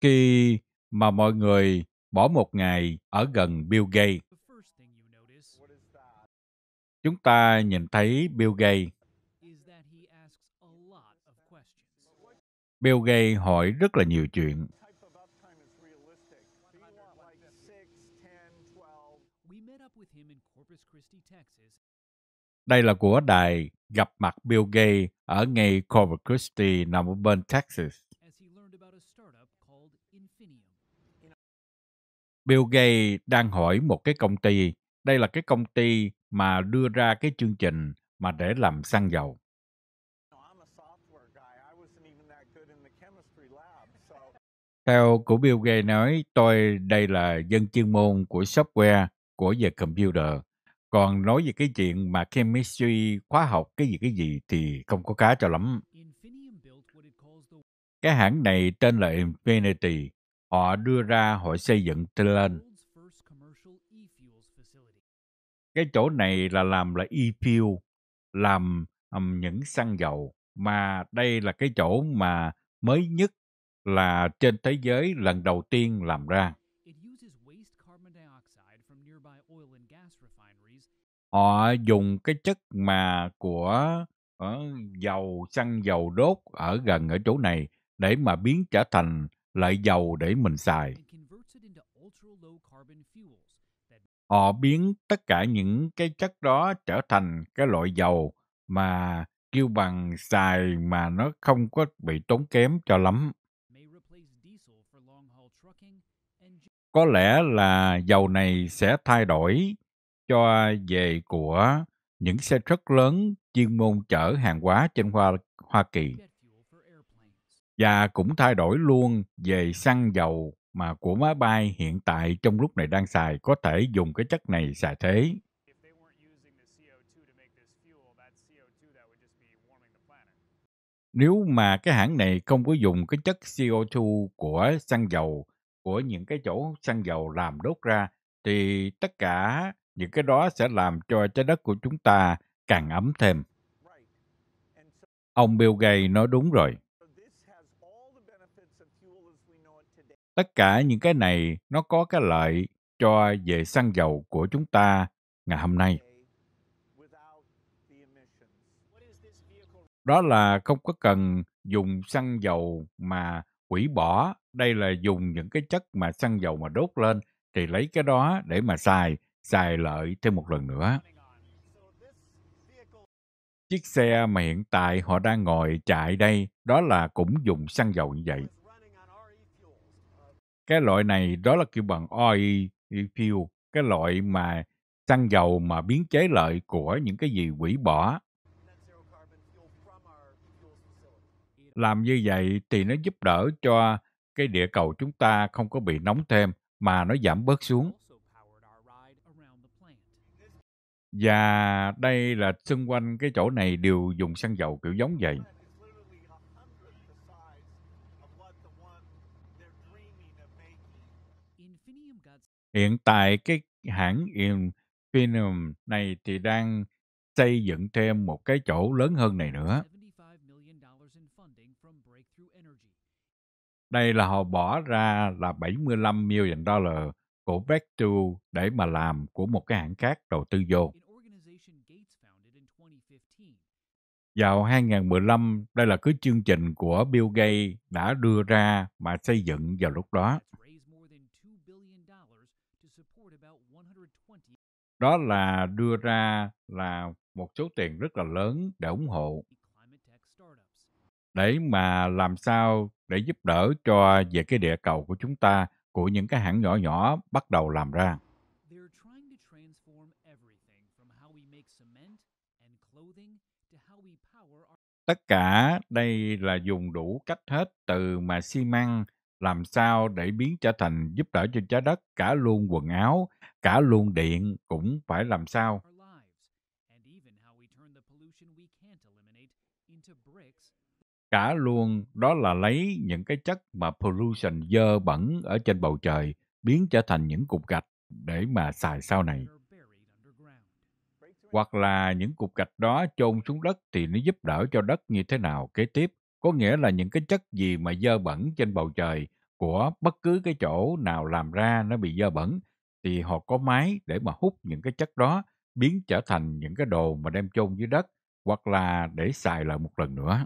Khi mà mọi người bỏ một ngày ở gần Bill Gates, chúng ta nhìn thấy Bill Gates. Bill Gates hỏi rất là nhiều chuyện. Đây là của đài gặp mặt Bill Gates ở ngay Corpus Christi nằm ở bên Texas. Bill Gates đang hỏi một cái công ty, đây là cái công ty mà đưa ra cái chương trình mà để làm xăng dầu. Theo của Bill Gates nói, tôi đây là dân chuyên môn của software, của về computer. Còn nói về cái chuyện mà chemistry, khóa học, cái gì cái gì thì không có cá cho lắm. Cái hãng này tên là Infinity. Họ đưa ra họ xây dựng lên. Cái chỗ này là làm là e-fuel, làm um, những xăng dầu. Mà đây là cái chỗ mà mới nhất là trên thế giới lần đầu tiên làm ra. Họ dùng cái chất mà của ở dầu xăng dầu đốt ở gần ở chỗ này để mà biến trở thành lợi dầu để mình xài. Họ biến tất cả những cái chất đó trở thành cái loại dầu mà kêu bằng xài mà nó không có bị tốn kém cho lắm. Có lẽ là dầu này sẽ thay đổi cho về của những xe truck lớn chuyên môn chở hàng hóa trên Hoa, Hoa Kỳ. Và cũng thay đổi luôn về xăng dầu mà của máy bay hiện tại trong lúc này đang xài có thể dùng cái chất này xài thế. Nếu mà cái hãng này không có dùng cái chất CO2 của xăng dầu, của những cái chỗ xăng dầu làm đốt ra, thì tất cả những cái đó sẽ làm cho trái đất của chúng ta càng ấm thêm. Ông Bill Gates nói đúng rồi. Tất cả những cái này nó có cái lợi cho về xăng dầu của chúng ta ngày hôm nay. Đó là không có cần dùng xăng dầu mà hủy bỏ. Đây là dùng những cái chất mà xăng dầu mà đốt lên thì lấy cái đó để mà xài xài lợi thêm một lần nữa. Chiếc xe mà hiện tại họ đang ngồi chạy đây, đó là cũng dùng xăng dầu như vậy. Cái loại này đó là kêu bằng oil fuel, cái loại mà xăng dầu mà biến chế lợi của những cái gì quỷ bỏ. Làm như vậy thì nó giúp đỡ cho cái địa cầu chúng ta không có bị nóng thêm mà nó giảm bớt xuống. Và đây là xung quanh cái chỗ này đều dùng xăng dầu kiểu giống vậy. Hiện tại cái hãng Infinium này thì đang xây dựng thêm một cái chỗ lớn hơn này nữa. Đây là họ bỏ ra là 75 million dollar của Breakthrough để mà làm của một cái hãng khác đầu tư vô. Vào 2015, đây là cái chương trình của Bill Gates đã đưa ra mà xây dựng vào lúc đó. Đó là đưa ra là một số tiền rất là lớn để ủng hộ để mà làm sao để giúp đỡ cho về cái địa cầu của chúng ta của những cái hãng nhỏ nhỏ bắt đầu làm ra. Tất cả đây là dùng đủ cách hết từ mà xi măng làm sao để biến trở thành giúp đỡ cho trái đất cả luôn quần áo, cả luôn điện cũng phải làm sao. Cả luôn đó là lấy những cái chất mà pollution dơ bẩn ở trên bầu trời, biến trở thành những cục gạch để mà xài sau này. Hoặc là những cục gạch đó chôn xuống đất thì nó giúp đỡ cho đất như thế nào kế tiếp có nghĩa là những cái chất gì mà dơ bẩn trên bầu trời của bất cứ cái chỗ nào làm ra nó bị dơ bẩn thì họ có máy để mà hút những cái chất đó, biến trở thành những cái đồ mà đem chôn dưới đất hoặc là để xài lại một lần nữa.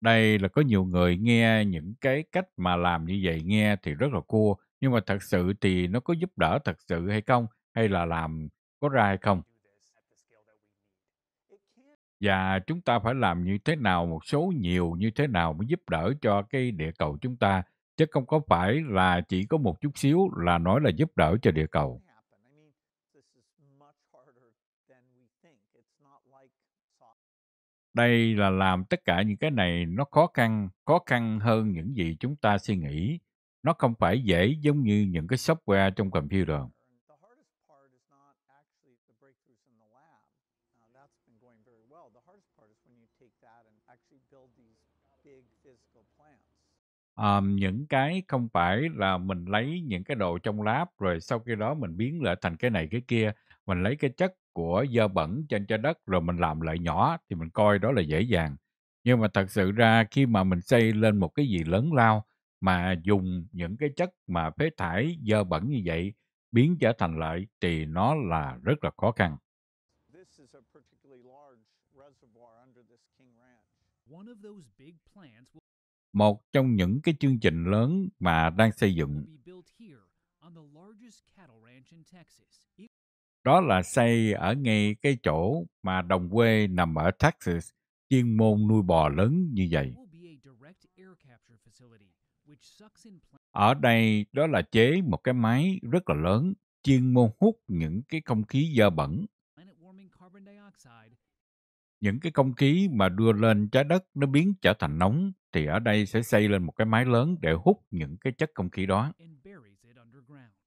Đây là có nhiều người nghe những cái cách mà làm như vậy nghe thì rất là cool, nhưng mà thật sự thì nó có giúp đỡ thật sự hay không? Hay là làm có ra hay không? Và chúng ta phải làm như thế nào, một số nhiều như thế nào mới giúp đỡ cho cái địa cầu chúng ta, chứ không có phải là chỉ có một chút xíu là nói là giúp đỡ cho địa cầu. Đây là làm tất cả những cái này nó khó khăn, khó khăn hơn những gì chúng ta suy nghĩ. Nó không phải dễ giống như những cái software trong computer. Ờm, những cái không phải là mình lấy những cái đồ trong lab rồi sau khi đó mình biến lại thành cái này cái kia. Mình lấy cái chất của dơ bẩn trên trái đất rồi mình làm lại nhỏ thì mình coi đó là dễ dàng. Nhưng mà thật sự ra khi mà mình xây lên một cái gì lớn lao mà dùng những cái chất mà phế thải dơ bẩn như vậy biến trở thành lợi thì nó là rất là khó khăn. This is a particularly large reservoir under this King Ranch. One of those big plants will Một trong những cái chương trình lớn mà đang xây dựng đó là xây ở ngay cái chỗ mà đồng quê nằm ở Texas, chuyên môn nuôi bò lớn như vậy. Ở đây đó là chế một cái máy rất là lớn, chuyên môn hút những cái không khí dơ bẩn, những cái không khí mà đưa lên trái đất nó biến trở thành nóng thì ở đây sẽ xây lên một cái máy lớn để hút những cái chất không khí đó. and buries it underground.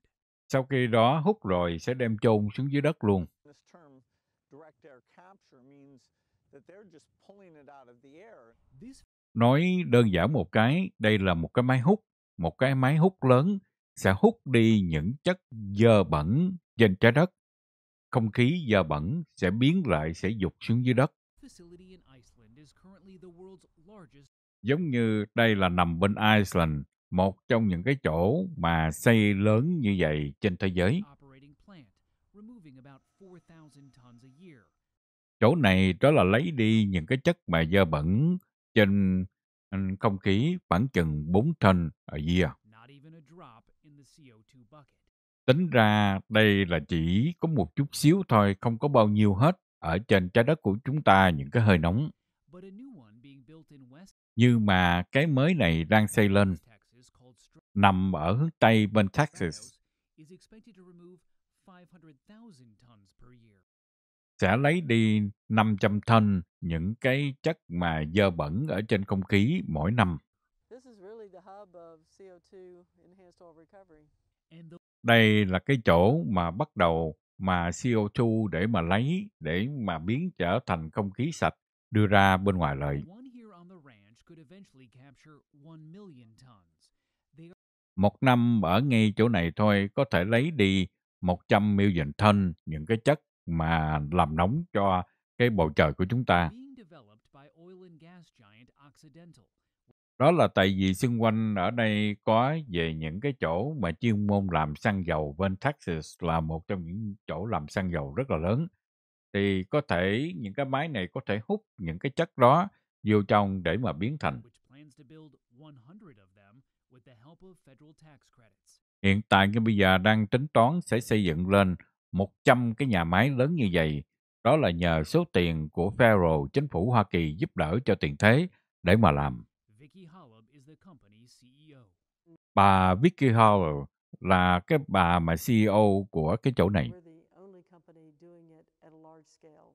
Sau khi đó hút rồi sẽ đem chôn xuống dưới đất luôn. Nói đơn giản một cái, đây là một cái máy hút, một cái máy hút lớn sẽ hút đi những chất dơ bẩn trên trái đất. Không khí dơ bẩn sẽ biến lại sẽ dục xuống dưới đất. Giống như đây là nằm bên Iceland, một trong những cái chỗ mà xây lớn như vậy trên thế giới. operating plant, removing about 4,000 tons a year. Chỗ này đó là lấy đi những cái chất mà dơ bẩn trên không khí khoảng chừng 4 ton ở year. Not even a drop in the CO2 bucket. Tính ra đây là chỉ có một chút xíu thôi, không có bao nhiêu hết ở trên trái đất của chúng ta những cái hơi nóng. Nhưng mà cái mới này đang xây lên nằm ở hướng Tây bên Texas Stratos is expected to remove 500,000 tons per year. sẽ lấy đi 500 ton những cái chất mà dơ bẩn ở trên không khí mỗi năm. This is really the hub of CO2 enhanced oil recovery. And the Đây là cái chỗ mà bắt đầu mà CO2 để mà lấy, để mà biến trở thành không khí sạch đưa ra bên ngoài lợi. Một năm ở ngay chỗ này thôi có thể lấy đi 100 million ton những cái chất mà làm nóng cho cái bầu trời của chúng ta. Đó là tại vì xung quanh ở đây có về những cái chỗ mà chuyên môn làm xăng dầu bên Texas là một trong những chỗ làm xăng dầu rất là lớn. Thì có thể những cái máy này có thể hút những cái chất đó vô trong để mà biến thành. Hiện tại cái bây giờ đang tính toán sẽ xây dựng lên 100 cái nhà máy lớn như vậy. Đó là nhờ số tiền của Federal, chính phủ Hoa Kỳ giúp đỡ cho tiền thế để mà làm. E. Bà Vicky Howell là cái bà mà CEO của cái chỗ này. We're the only company doing it at a large scale.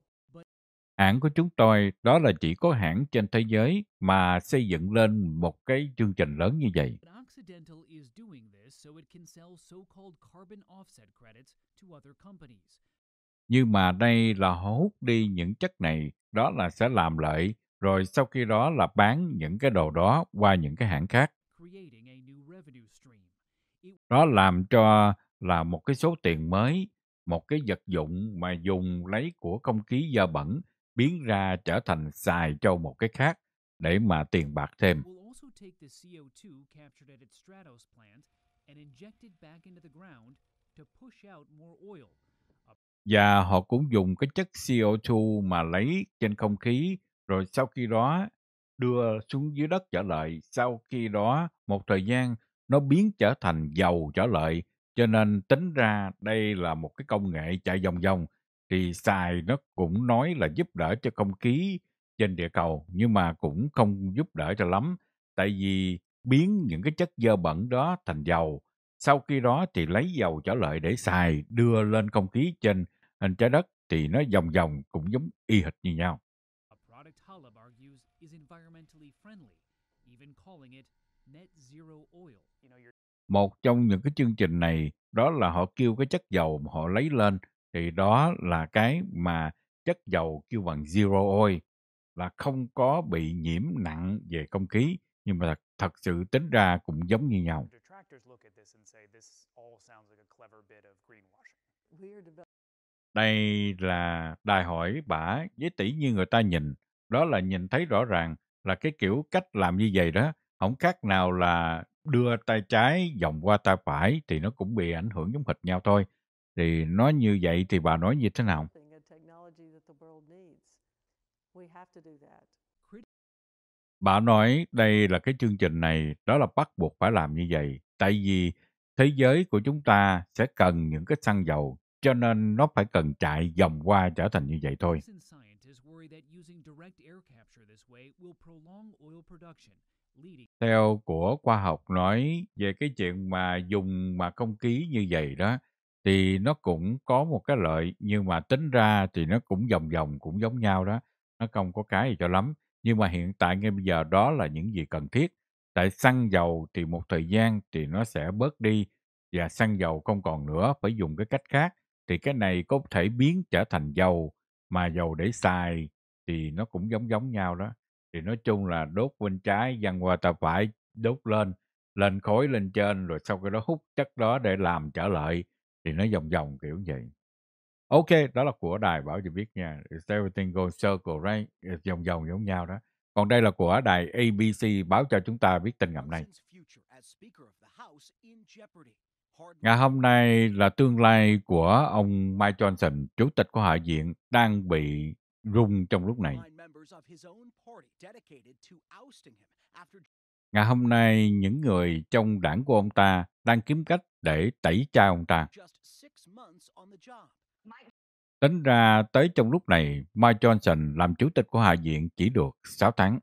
Hãng của chúng tôi đó là chỉ có hãng trên thế giới mà xây dựng lên một cái chương trình lớn như vậy. Nhưng mà đây là hút đi những chất này, đó là sẽ làm lợi, rồi sau khi đó là bán những cái đồ đó qua những cái hãng khác. Đó làm cho là một cái số tiền mới, một cái vật dụng mà dùng lấy của không khí dơ bẩn biến ra trở thành xài cho một cái khác để mà tiền bạc thêm. will also take the CO2 captured at its Stratos plant and inject it back into the ground to push out more oil. Và họ cũng dùng cái chất CO2 mà lấy trên không khí rồi sau khi đó đưa xuống dưới đất trở lại. Sau khi đó một thời gian nó biến trở thành dầu trở lại. Cho nên tính ra đây là một cái công nghệ chạy vòng vòng. Thì xài nó cũng nói là giúp đỡ cho không khí trên địa cầu nhưng mà cũng không giúp đỡ cho lắm. Tại vì biến những cái chất dơ bẩn đó thành dầu. Sau khi đó thì lấy dầu trở lại để xài đưa lên không khí trên hình trái đất thì nó vòng vòng cũng giống y hệt như nhau. Một trong những cái chương trình này đó là họ kêu cái chất dầu mà họ lấy lên thì đó là cái mà chất dầu kêu bằng zero oil là không có bị nhiễm nặng về không khí nhưng mà thật, sự tính ra cũng giống như nhau. Đây là đòi hỏi bả với tỷ như người ta nhìn. Đó là nhìn thấy rõ ràng là cái kiểu cách làm như vậy đó. Không khác nào là đưa tay trái vòng qua tay phải thì nó cũng bị ảnh hưởng giống hệt nhau thôi. Thì nói như vậy thì bà nói như thế nào? Bà nói đây là cái chương trình này đó là bắt buộc phải làm như vậy. Tại vì thế giới của chúng ta sẽ cần những cái xăng dầu cho nên nó phải cần chạy vòng qua trở thành như vậy thôi. Theo của khoa học nói về cái chuyện mà dùng mà không khí như vậy đó thì nó cũng có một cái lợi, nhưng mà tính ra thì nó cũng vòng vòng, cũng giống nhau đó, nó không có cái gì cho lắm. Nhưng mà hiện tại ngay bây giờ đó là những gì cần thiết. Tại xăng dầu thì một thời gian thì nó sẽ bớt đi, và xăng dầu không còn nữa, phải dùng cái cách khác. Thì cái này có thể biến trở thành dầu, mà dầu để xài thì nó cũng giống giống nhau đó. Thì nói chung là đốt bên trái dằn qua ta phải, đốt lên lên khối lên trên, rồi sau cái đó hút chất đó để làm trở lại thì nó vòng vòng kiểu vậy. Ok đó là của đài bảo cho biết nha. It's everything goes circle right? It's vòng vòng giống nhau đó. Còn đây là của đài ABC báo cho chúng ta biết tin ngầm này. Ngày hôm nay là tương lai của ông Mike Johnson, chủ tịch của Hạ viện, đang bị rung trong lúc này. Ngày hôm nay, những người trong đảng của ông ta đang kiếm cách để tẩy chay ông ta. Tính ra tới trong lúc này, Mike Johnson làm chủ tịch của Hạ viện chỉ được 6 tháng.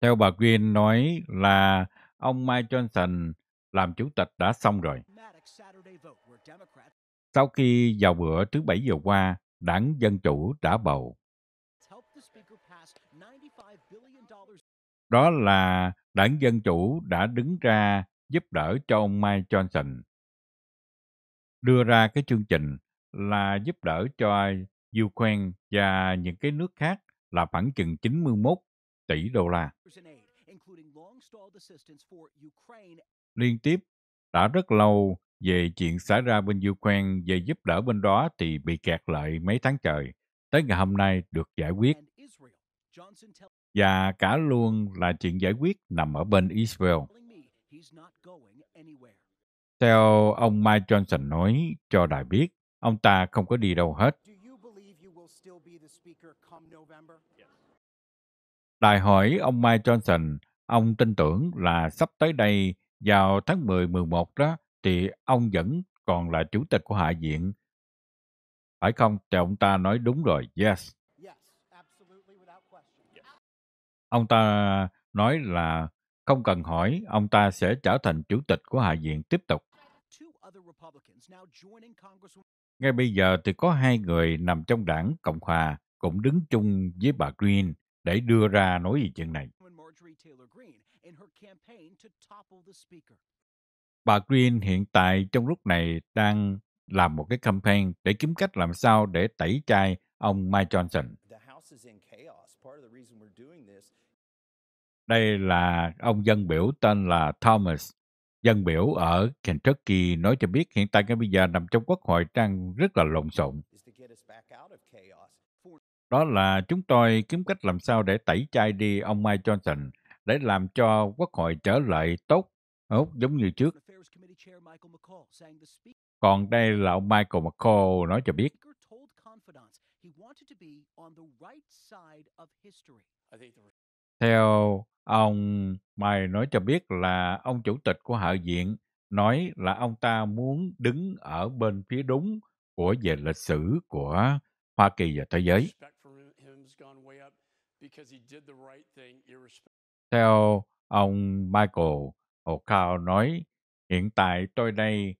Theo bà Green nói là ông Mike Johnson làm chủ tịch đã xong rồi. Sau khi vào bữa thứ Bảy vừa qua, đảng Dân Chủ đã bầu. Đó là đảng Dân Chủ đã đứng ra giúp đỡ cho ông Mike Johnson đưa ra cái chương trình là giúp đỡ cho Ukraine và những cái nước khác là khoảng chừng 91 tỷ đô la. Liên tiếp đã rất lâu về chuyện xảy ra bên Ukraine, về giúp đỡ bên đó thì bị kẹt lại mấy tháng trời. Tới ngày hôm nay được giải quyết. Và cả luôn là chuyện giải quyết nằm ở bên Israel. Theo ông Mike Johnson nói cho đài biết, ông ta không có đi đâu hết. Đài hỏi ông Mike Johnson, ông tin tưởng là sắp tới đây vào tháng 10-11 đó thì ông vẫn còn là chủ tịch của Hạ viện. Phải không? Thì ông ta nói đúng rồi, yes. Ông ta nói là không cần hỏi, ông ta sẽ trở thành chủ tịch của Hạ viện tiếp tục. Ngay bây giờ thì có hai người nằm trong đảng Cộng Hòa cũng đứng chung với bà Green để đưa ra nói về chuyện này. Bà Green hiện tại trong lúc này đang làm một cái campaign để kiếm cách làm sao để tẩy chay ông Mike Johnson. Đây là ông dân biểu tên là Thomas. Dân biểu ở Kentucky nói cho biết hiện tại ngay bây giờ nằm trong quốc hội đang rất là lộn xộn. Đó là chúng tôi kiếm cách làm sao để tẩy chay đi ông Mike Johnson để làm cho quốc hội trở lại tốt, tốt giống như trước. Còn đây là ông Michael McCall nói cho biết. Theo ông Mike nói cho biết là ông chủ tịch của Hạ viện nói là ông ta muốn đứng ở bên phía đúng của về lịch sử của Hoa Kỳ và thế giới. Theo ông Michael O'Connell nói, hiện tại tôi đây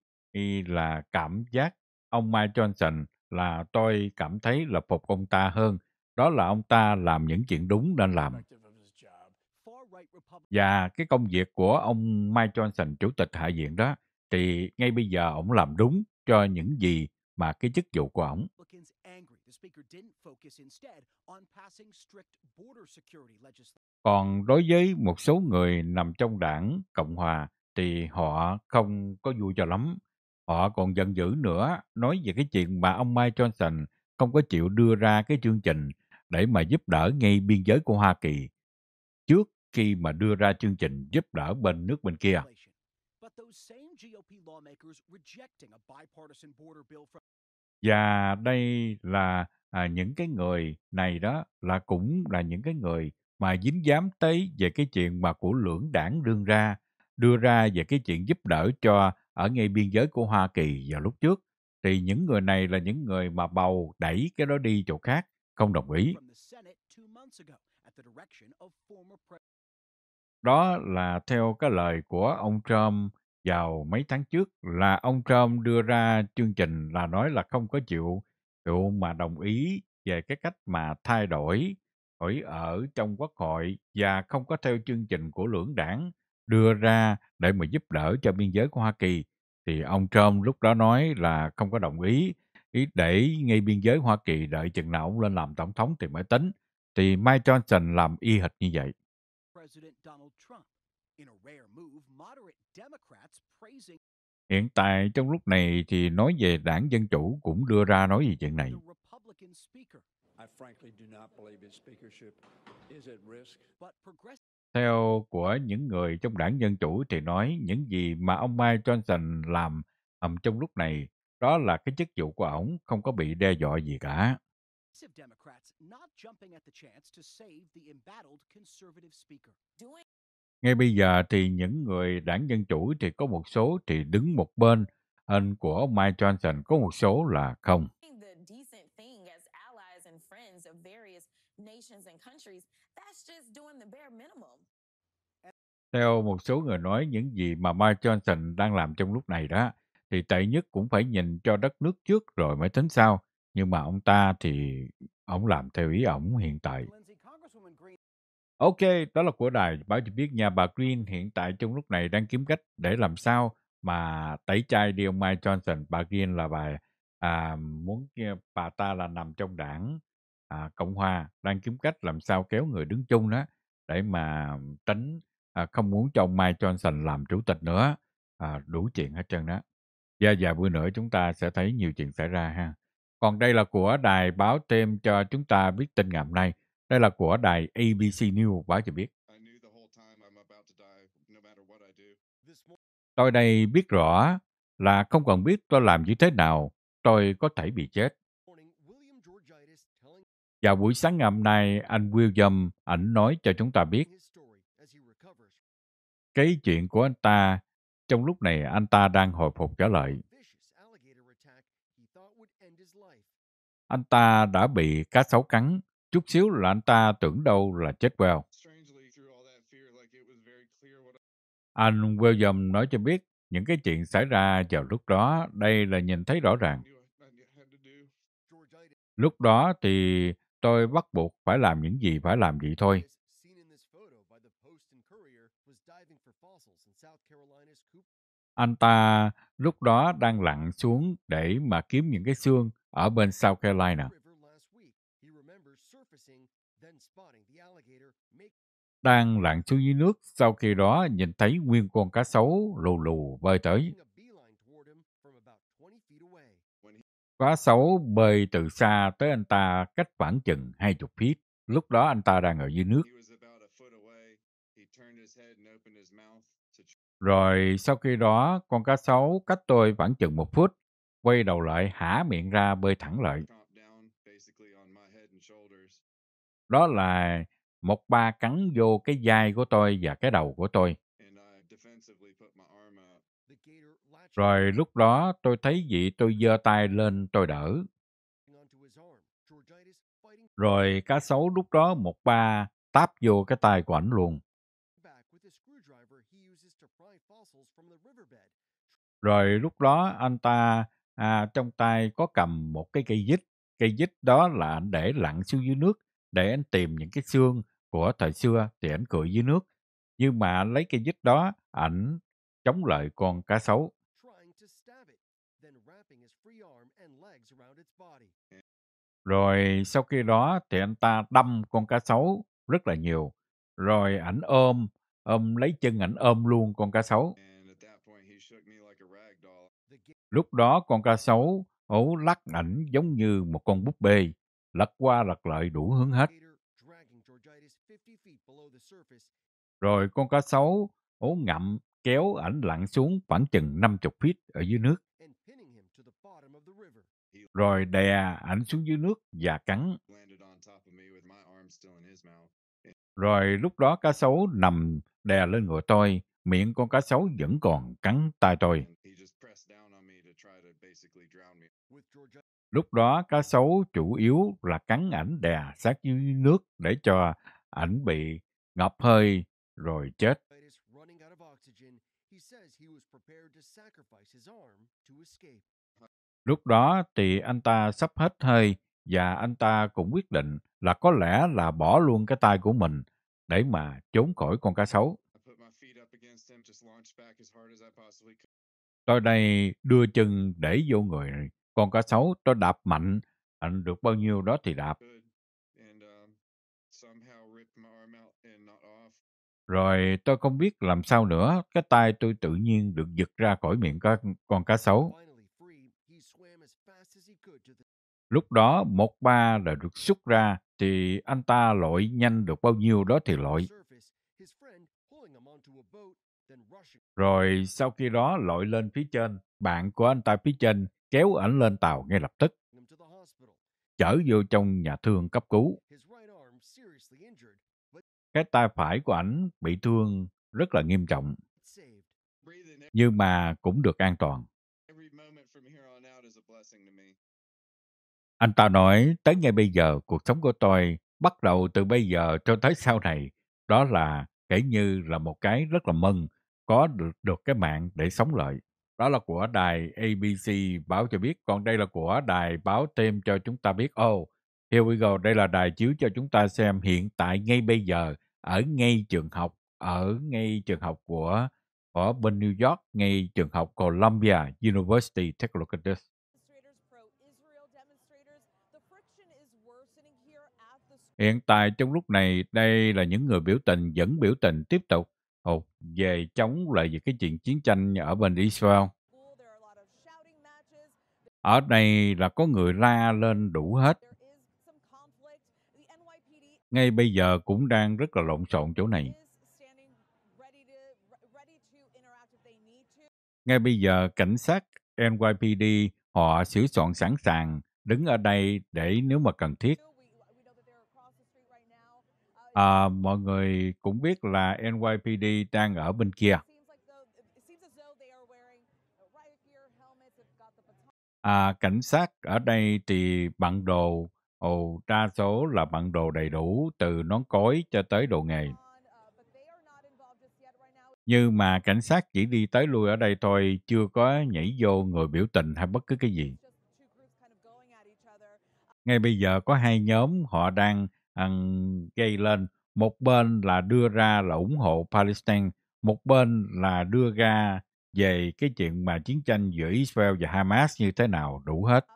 là cảm giác ông Mike Johnson là tôi cảm thấy là phục ông ta hơn. Đó là ông ta làm những chuyện đúng nên làm. Và cái công việc của ông Mike Johnson, chủ tịch Hạ viện đó, thì ngay bây giờ ông làm đúng cho những gì mà cái chức vụ của ông. Còn đối với một số người nằm trong đảng Cộng Hòa thì họ không có vui cho lắm. Họ còn giận dữ nữa nói về cái chuyện mà ông Mike Johnson không có chịu đưa ra cái chương trình để mà giúp đỡ ngay biên giới của Hoa Kỳ trước khi mà đưa ra chương trình giúp đỡ bên nước bên kia. Và đây là à, những cái người này đó là cũng là những cái người mà dính dám tới về cái chuyện mà của lưỡng đảng đương ra đưa ra về cái chuyện giúp đỡ cho ở ngay biên giới của Hoa Kỳ vào lúc trước thì những người này là những người mà bầu đẩy cái đó đi chỗ khác không đồng ý. Đó là theo cái lời của ông Trump vào mấy tháng trước là ông Trump đưa ra chương trình là nói là không có chịu chịu mà đồng ý về cái cách mà thay đổi đổi ở trong quốc hội và không có theo chương trình của lưỡng đảng đưa ra để mà giúp đỡ cho biên giới của Hoa Kỳ thì ông Trump lúc đó nói là không có đồng ý ý để ngay biên giới Hoa Kỳ đợi chừng nào ông lên làm tổng thống thì mới tính thì Mike Johnson làm y hệt như vậy. Hiện tại trong lúc này thì nói về đảng Dân Chủ cũng đưa ra nói về chuyện này. Theo của những người trong đảng Dân Chủ thì nói những gì mà ông Mike Johnson làm um, trong lúc này đó là cái chức vụ của ổng không có bị đe dọa gì cả. Ngay bây giờ thì những người đảng Dân Chủ thì có một số thì đứng một bên, hình của ông Mike Johnson có một số là không. Theo một số người nói những gì mà Mike Johnson đang làm trong lúc này đó, thì tệ nhất cũng phải nhìn cho đất nước trước rồi mới tính sao. Nhưng mà ông ta thì ông làm theo ý ổng hiện tại. Ok, đó là của đài báo cho biết nhà bà Green hiện tại trong lúc này đang kiếm cách để làm sao mà tẩy chay đi ông Mike Johnson. Bà Green là bà à, muốn bà ta là nằm trong đảng à, Cộng Hòa đang kiếm cách làm sao kéo người đứng chung đó để mà tránh à, không muốn cho ông Mike Johnson làm chủ tịch nữa. À, đủ chuyện hết trơn đó. Và vài bữa nữa chúng ta sẽ thấy nhiều chuyện xảy ra ha. Còn đây là của đài báo thêm cho chúng ta biết tin ngày hôm nay. Đây là của đài ABC News báo cho biết. Tôi đây biết rõ là không cần biết tôi làm như thế nào, tôi có thể bị chết. Vào buổi sáng ngày hôm nay, anh William, ảnh nói cho chúng ta biết cái chuyện của anh ta trong lúc này anh ta đang hồi phục trở lại. Anh ta đã bị cá sấu cắn, chút xíu là anh ta tưởng đâu là chết queo. Anh William nói cho biết những cái chuyện xảy ra vào lúc đó, đây là nhìn thấy rõ ràng. Lúc đó thì tôi bắt buộc phải làm những gì phải làm vậy thôi. Anh ta lúc đó đang lặn xuống để mà kiếm những cái xương ở bên South Carolina. đang lặn xuống dưới nước, sau khi đó nhìn thấy nguyên con cá sấu lù lù bơi tới. Cá sấu bơi từ xa tới anh ta cách khoảng chừng 20 feet. Lúc đó anh ta đang ở dưới nước. Rồi sau khi đó, con cá sấu cách tôi khoảng chừng một phút, quay đầu lại hả miệng ra bơi thẳng lại. Đó là một ba cắn vô cái vai của tôi và cái đầu của tôi. Rồi lúc đó tôi thấy vậy tôi giơ tay lên tôi đỡ. Rồi cá sấu lúc đó một ba táp vô cái tay của ảnh luôn. Rồi lúc đó anh ta à, trong tay có cầm một cái cây dít. Cây dít đó là anh để lặn xuống dưới nước để anh tìm những cái xương của thời xưa thì ảnh cười dưới nước. Nhưng mà lấy cây dít đó, ảnh chống lại con cá sấu. Rồi sau khi đó thì anh ta đâm con cá sấu rất là nhiều. Rồi ảnh ôm, ôm lấy chân ảnh ôm luôn con cá sấu. Lúc đó con cá sấu ổ lắc ảnh giống như một con búp bê, lật qua lật lại đủ hướng hết. Rồi con cá sấu ổ ngậm kéo ảnh lặn xuống khoảng chừng 50 feet ở dưới nước. Rồi đè ảnh xuống dưới nước và cắn. Rồi lúc đó cá sấu nằm đè lên người tôi, miệng con cá sấu vẫn còn cắn tay tôi. Lúc đó cá sấu chủ yếu là cắn ảnh đè sát dưới nước để cho ảnh bị ngập hơi rồi chết. Lúc đó thì anh ta sắp hết hơi và anh ta cũng quyết định là có lẽ là bỏ luôn cái tay của mình để mà trốn khỏi con cá sấu. Tôi đây đưa chân để vô người con cá sấu, tôi đạp mạnh, anh được bao nhiêu đó thì đạp. Rồi tôi không biết làm sao nữa, cái tay tôi tự nhiên được giật ra khỏi miệng con, con cá sấu. Lúc đó một ba là được xuất ra thì anh ta lội nhanh được bao nhiêu đó thì lội. Rồi sau khi đó lội lên phía trên, bạn của anh ta phía trên kéo ảnh lên tàu ngay lập tức, chở vô trong nhà thương cấp cứu. Cái tay phải của ảnh bị thương rất là nghiêm trọng, nhưng mà cũng được an toàn. Anh ta nói, tới ngay bây giờ, cuộc sống của tôi bắt đầu từ bây giờ cho tới sau này, đó là kể như là một cái rất là mừng, có được, được cái mạng để sống lại. Đó là của đài ABC báo cho biết, còn đây là của đài báo thêm cho chúng ta biết. Oh, here we go, đây là đài chiếu cho chúng ta xem hiện tại ngay bây giờ, ở ngay trường học, ở ngay trường học của ở bên New York, ngay trường học Columbia University. Take a look at this. Hiện tại trong lúc này, đây là những người biểu tình vẫn biểu tình tiếp tục Ồ, về chống lại về cái chuyện chiến tranh ở bên Israel. Ở đây là có người la lên đủ hết. Ngay bây giờ cũng đang rất là lộn xộn chỗ này. Ngay bây giờ cảnh sát NYPD họ sửa soạn sẵn sàng đứng ở đây để nếu mà cần thiết À, mọi người cũng biết là NYPD đang ở bên kia. À, cảnh sát ở đây thì bận đồ, ồ, đa số là bản đồ đầy đủ từ nón cối cho tới đồ nghề. Nhưng mà cảnh sát chỉ đi tới lui ở đây thôi, chưa có nhảy vô người biểu tình hay bất cứ cái gì. Ngay bây giờ có hai nhóm họ đang um, gây lên. Một bên là đưa ra là ủng hộ Palestine, một bên là đưa ra về cái chuyện mà chiến tranh giữa Israel và Hamas như thế nào đủ hết.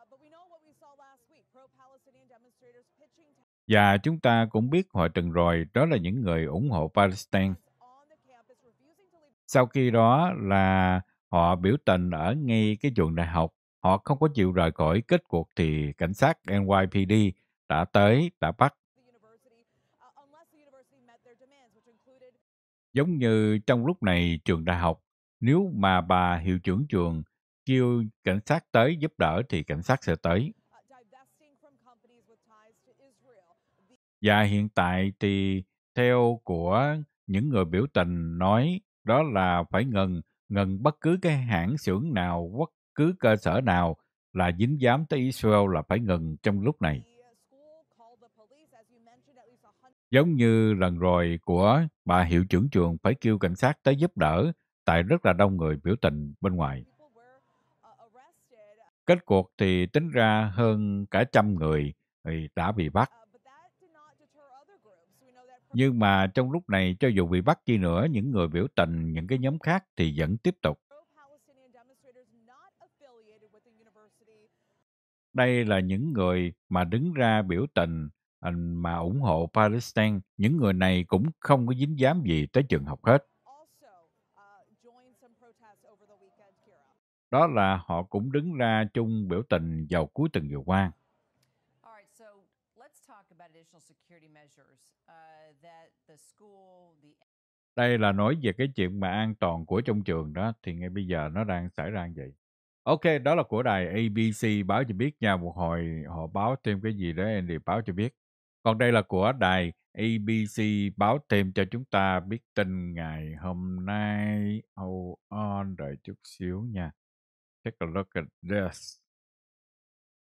Và chúng ta cũng biết họ từng rồi, đó là những người ủng hộ Palestine. Sau khi đó là họ biểu tình ở ngay cái trường đại học. Họ không có chịu rời khỏi. Kết cuộc thì cảnh sát NYPD đã tới, đã bắt. Giống như trong lúc này trường đại học, nếu mà bà hiệu trưởng trường kêu cảnh sát tới giúp đỡ thì cảnh sát sẽ tới. Và hiện tại thì theo của những người biểu tình nói đó là phải ngừng ngừng bất cứ cái hãng xưởng nào, bất cứ cơ sở nào là dính dám tới Israel là phải ngừng trong lúc này. Giống như lần rồi của bà hiệu trưởng trường phải kêu cảnh sát tới giúp đỡ tại rất là đông người biểu tình bên ngoài. Kết cuộc thì tính ra hơn cả trăm người thì đã bị bắt. Nhưng mà trong lúc này, cho dù bị bắt chi nữa, những người biểu tình, những cái nhóm khác thì vẫn tiếp tục. Đây là những người mà đứng ra biểu tình à, mà ủng hộ Palestine. Những người này cũng không có dính dám gì tới trường học hết. Đó là họ cũng đứng ra chung biểu tình vào cuối tuần vừa qua. Đây là nói về cái chuyện mà an toàn của trong trường đó, thì ngay bây giờ nó đang xảy ra như vậy. Ok, đó là của đài ABC báo cho biết nha. Một hồi họ báo thêm cái gì đó Andy báo cho biết. Còn đây là của đài ABC báo thêm cho chúng ta biết tin ngày hôm nay. Hold on, đợi chút xíu nha. Take a look at this.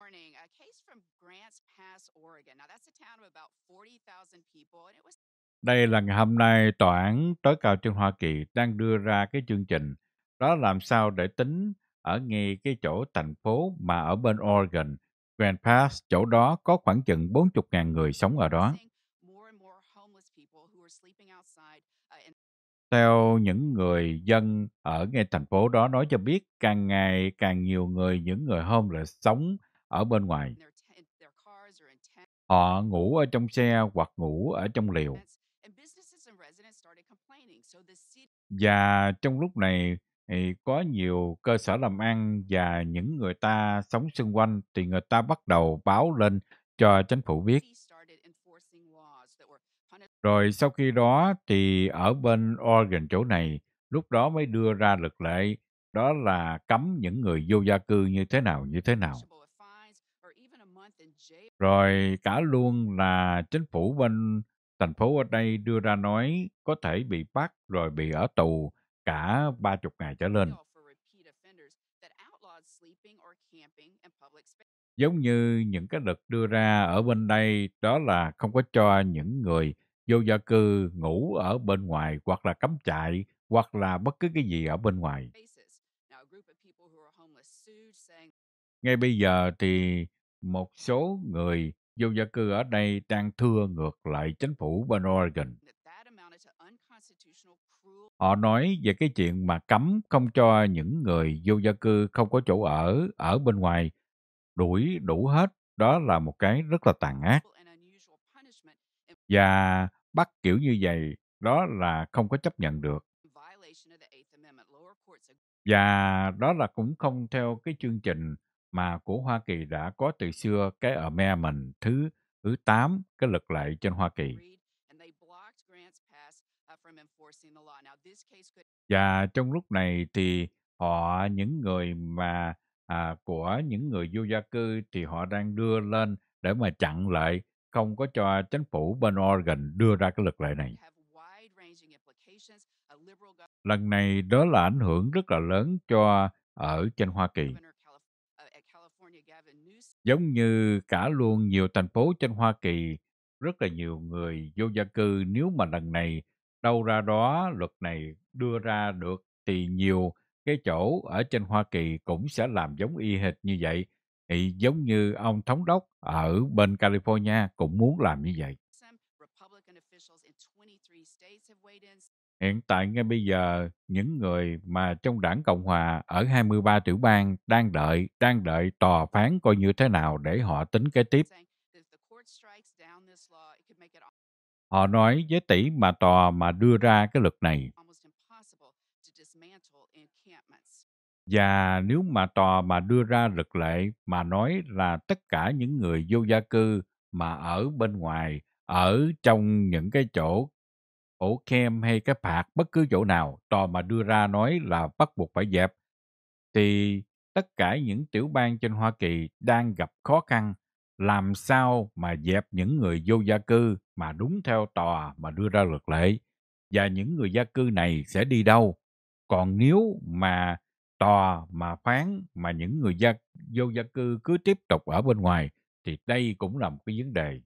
morning, a case from Grants Pass, Oregon. Now, that's a town of about 40,000 people, and it was Đây là ngày hôm nay tòa án tối cao trên Hoa Kỳ đang đưa ra cái chương trình đó làm sao để tính ở ngay cái chỗ thành phố mà ở bên Oregon, Grand Pass, chỗ đó có khoảng chừng 40.000 người sống ở đó. uh, Theo những người dân ở ngay thành phố đó nói cho biết càng ngày càng nhiều người, những người homeless sống ở bên ngoài. Họ ngủ ở trong xe hoặc ngủ ở trong liều. Và trong lúc này thì có nhiều cơ sở làm ăn và những người ta sống xung quanh thì người ta bắt đầu báo lên cho chính phủ biết. Rồi sau khi đó thì ở bên Oregon chỗ này, lúc đó mới đưa ra luật lệ, đó là cấm những người vô gia cư như thế nào, như thế nào. Rồi cả luôn là chính phủ bên thành phố ở đây đưa ra nói có thể bị bắt rồi bị ở tù cả ba chục ngày trở lên. Giống như những cái luật đưa ra ở bên đây đó là không có cho những người vô gia cư ngủ ở bên ngoài hoặc là cắm trại hoặc là bất cứ cái gì ở bên ngoài. Ngay bây giờ thì một số người vô gia cư ở đây đang thưa ngược lại chính phủ bên Oregon. Họ nói về cái chuyện mà cấm không cho những người vô gia cư không có chỗ ở ở bên ngoài đuổi đủ hết. Đó là một cái rất là tàn ác. Và bắt kiểu như vậy đó là không có chấp nhận được. Và đó là cũng không theo cái chương trình mà của Hoa Kỳ đã có từ xưa cái amendment thứ thứ 8 cái luật lệ trên Hoa Kỳ. Và trong lúc này thì họ những người mà à, của những người vô gia cư thì họ đang đưa lên để mà chặn lại không có cho chính phủ bên Oregon đưa ra cái luật lệ này. Lần này đó là ảnh hưởng rất là lớn cho ở trên Hoa Kỳ. Giống như cả luôn nhiều thành phố trên Hoa Kỳ, rất là nhiều người vô gia cư nếu mà lần này đâu ra đó luật này đưa ra được thì nhiều cái chỗ ở trên Hoa Kỳ cũng sẽ làm giống y hệt như vậy. Thì giống như ông thống đốc ở bên California cũng muốn làm như vậy. Republican officials in 23 states have weighed in. Hiện tại ngay bây giờ, những người mà trong đảng Cộng Hòa ở 23 tiểu bang đang đợi, đang đợi tòa phán coi như thế nào để họ tính kế tiếp. Họ nói với tỷ mà tòa mà đưa ra cái luật này và nếu mà tòa mà đưa ra luật lệ mà nói là tất cả những người vô gia cư mà ở bên ngoài ở trong những cái chỗ ổ kem hay cái phạt bất cứ chỗ nào tòa mà đưa ra nói là bắt buộc phải dẹp. Thì tất cả những tiểu bang trên Hoa Kỳ đang gặp khó khăn, làm sao mà dẹp những người vô gia cư mà đúng theo tòa mà đưa ra luật lệ? Và những người gia cư này sẽ đi đâu? Còn nếu mà tòa mà phán mà những người gia, vô gia cư cứ tiếp tục ở bên ngoài thì đây cũng là một cái vấn đề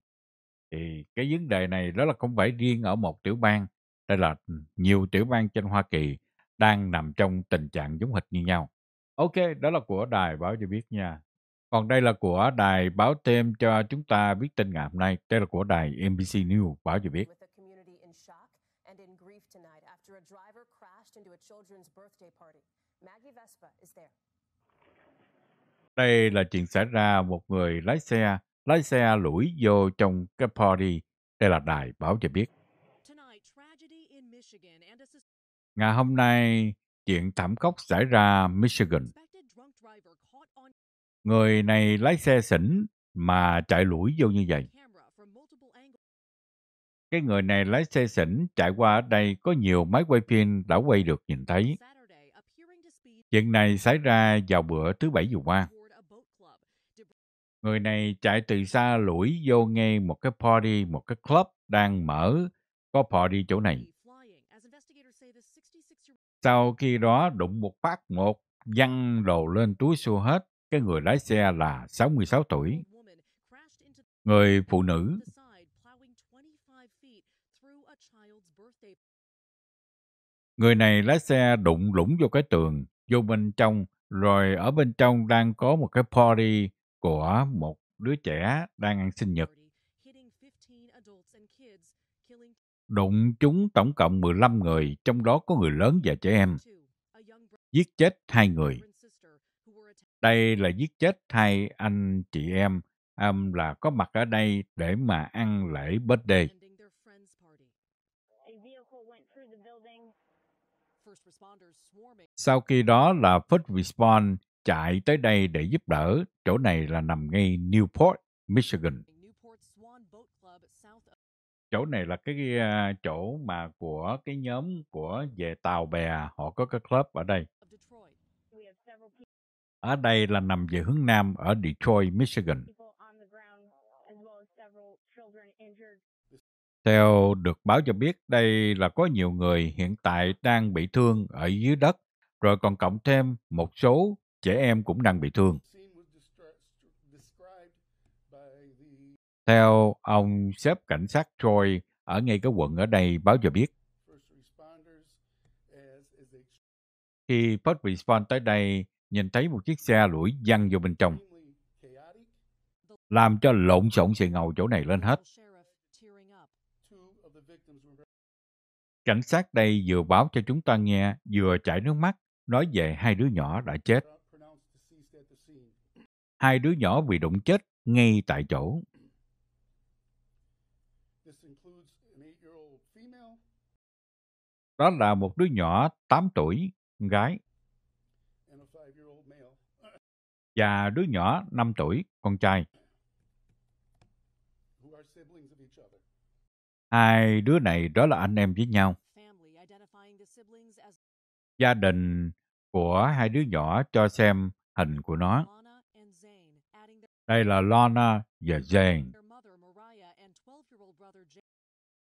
thì cái vấn đề này đó là không phải riêng ở một tiểu bang đây là nhiều tiểu bang trên Hoa Kỳ đang nằm trong tình trạng giống hệt như nhau. Ok đó là của đài báo cho biết nha. Còn đây là của đài báo thêm cho chúng ta biết tin ngày hôm nay. Đây là của đài NBC News báo cho biết. Đây là chuyện xảy ra một người lái xe, lái xe lủi vô trong cái party. Đây là đài báo cho biết. Ngày hôm nay, chuyện thảm khốc xảy ra Michigan. Người này lái xe xỉn mà chạy lủi vô như vậy. Cái người này lái xe xỉn chạy qua ở đây có nhiều máy quay phim đã quay được nhìn thấy. Chuyện này xảy ra vào bữa thứ bảy vừa qua. toward a boat club. Debris Người này chạy từ xa lủi vô ngay một cái party, một cái club đang mở có party chỗ này. flying as investigators say the 66-year-old Sau khi đó đụng một phát một văng đồ lên túi xua hết. Cái người lái xe là 66 tuổi. Người phụ nữ the side, plowing 25 feet through a child's birthday Người này lái xe đụng lũng vô cái tường, vô bên trong, rồi ở bên trong đang có một cái party của một đứa trẻ đang ăn sinh nhật. Đụng chúng tổng cộng 15 người, trong đó có người lớn và trẻ em. Giết chết hai người. Đây là giết chết hai anh chị em um, là có mặt ở đây để mà ăn lễ birthday. Sau khi đó là First Response chạy tới đây để giúp đỡ. Chỗ này là nằm ngay Newport, Michigan. Newport Swan Boat Club south of chỗ này là cái à, chỗ mà của cái nhóm của về tàu bè họ có cái club ở đây. Ở đây là nằm về hướng nam ở Detroit Michigan. theo được báo cho biết đây là có nhiều người hiện tại đang bị thương ở dưới đất. Rồi còn cộng thêm một số trẻ em cũng đang bị thương theo ông sếp cảnh sát Troy ở ngay cái quận ở đây báo cho biết khi First Response tới đây nhìn thấy một chiếc xe lủi văng vô bên trong làm cho lộn xộn xì ngầu chỗ này lên hết Cảnh sát đây vừa báo cho chúng ta nghe, vừa chảy nước mắt, nói về hai đứa nhỏ đã chết. pronounced deceased at the scene. Hai đứa nhỏ bị đụng chết ngay tại chỗ. Đó là một đứa nhỏ 8 tuổi, con gái, và đứa nhỏ 5 tuổi, con trai. Hai đứa này đó là anh em với nhau. Gia đình của hai đứa nhỏ cho xem hình của nó. Đây là Lana và Jane. their mother Mariah and 12-year-old brother James.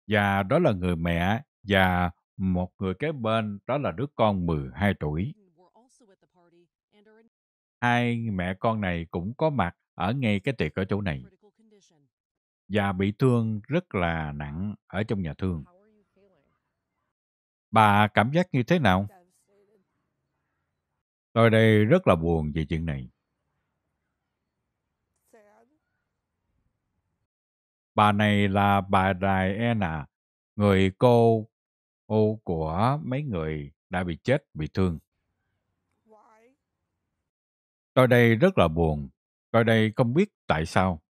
Và đó là người mẹ và một người kế bên đó là đứa con 12 tuổi. in Hai mẹ con này cũng có mặt ở ngay cái tiệc ở chỗ này. và bị thương rất là nặng ở trong nhà thương. Bà cảm giác như thế nào? Tôi đây rất là buồn về chuyện này. Bà này là bà Diana, à? người cô ô của mấy người đã bị chết, bị thương. Tôi đây rất là buồn. Tôi đây không biết tại sao.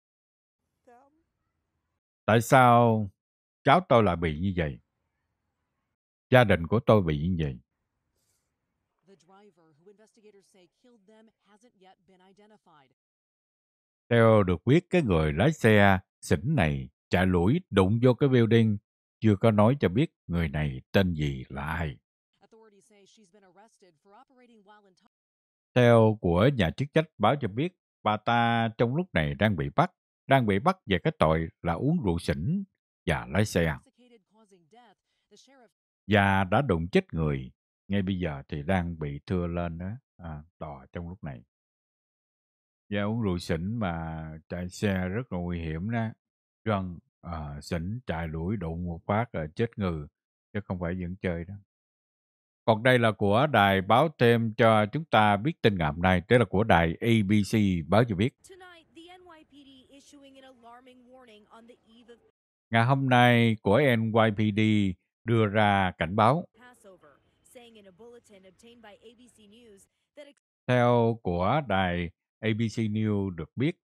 Tại sao cháu tôi lại bị như vậy. Gia đình của tôi bị như vậy. Theo được biết, cái người lái xe xỉn này chạy lũi đụng vô cái building, chưa có nói cho biết người này tên gì là ai. Theo của nhà chức trách báo cho biết, bà ta trong lúc này đang bị bắt, đang bị bắt về cái tội là uống rượu xỉn và lái xe. Và đã đụng chết người. Ngay bây giờ thì đang bị thưa lên đó, à, tòa trong lúc này. Và uống rượu xỉn mà chạy xe rất là nguy hiểm đó. Gần à, xỉn chạy lũi đụng một phát là chết người, chứ không phải dẫn chơi đó. Còn đây là của đài báo thêm cho chúng ta biết tin ngày hôm nay, tức là của đài ABC báo cho biết. Tonight, the NYPD issuing an alarming warning on the eve of Ngày hôm nay của NYPD đưa ra cảnh báo Passover, saying in a bulletin obtained by ABC News that theo của đài ABC News được biết.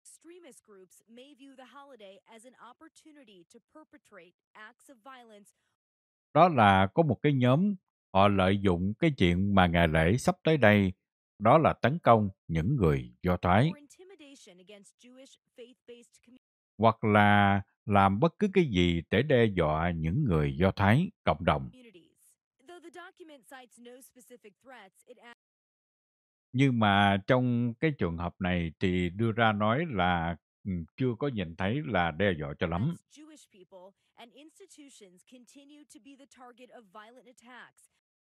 Đó là có một cái nhóm họ lợi dụng cái chuyện mà ngày lễ sắp tới đây đó là tấn công những người Do Thái. Hoặc là làm bất cứ cái gì để đe dọa những người Do Thái cộng đồng. Nhưng mà trong cái trường hợp này thì đưa ra nói là ừ, chưa có nhìn thấy là đe dọa cho lắm. Jewish people and institutions continue to be the target of violent attacks.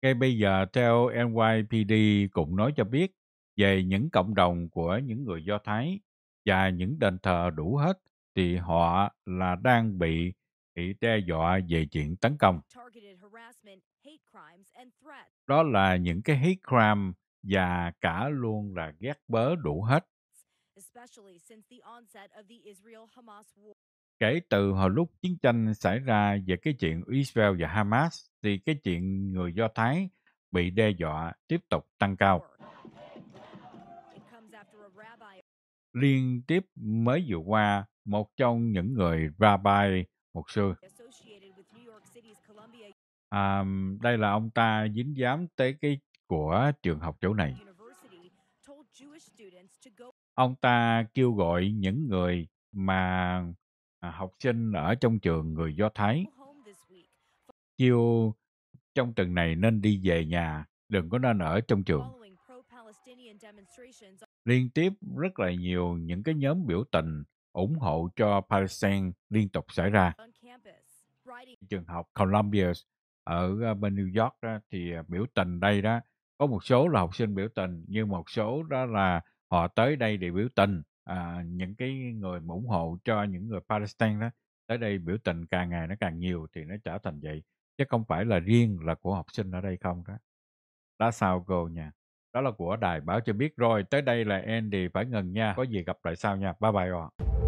Ngay bây giờ theo NYPD cũng nói cho biết về những cộng đồng của những người Do Thái và những đền thờ đủ hết thì họ là đang bị bị đe dọa về chuyện tấn công. targeted harassment, hate crimes, and threats. Đó là những cái hate crime và cả luôn là ghét bớ đủ hết. Kể từ hồi lúc chiến tranh xảy ra về cái chuyện Israel và Hamas thì cái chuyện người Do Thái bị đe dọa tiếp tục tăng cao. Liên tiếp mới vừa qua, một trong những người rabbi, một sư, à, đây là ông ta dính dám tới cái của trường học chỗ này. Ông ta kêu gọi những người mà à, học sinh ở trong trường người Do Thái kêu trong tuần này nên đi về nhà, đừng có nên ở trong trường. Liên tiếp rất là nhiều những cái nhóm biểu tình ủng hộ cho Palestine liên tục xảy ra. Trường học Columbia ở ờ, bên New York đó, thì ờ, biểu tình đây đó, có một số là học sinh biểu tình, nhưng một số đó là họ tới đây để biểu tình. À, những cái người mà ủng hộ cho những người Palestine đó, tới đây biểu tình càng ngày nó càng nhiều thì nó trở thành vậy. Chứ không phải là riêng là của học sinh ở đây không đó. Đó sao cô nha. Đó là của đài báo cho biết rồi. Tới đây là Andy phải ngừng nha. Có gì gặp lại sau nha. Bye bye ạ